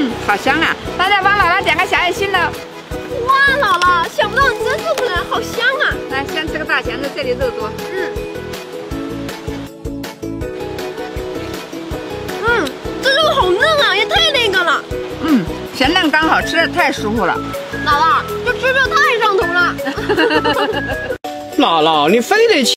嗯，好香啊！大家帮姥姥点个小爱心喽！哇，姥姥，想不到你真做出来，好香啊！来，先吃个大钳子，这里肉多。嗯。嗯，这肉好嫩啊，也太那个了。嗯，咸淡刚好吃的，太舒服了。姥姥，这吃着太上头了。姥姥，你非得去。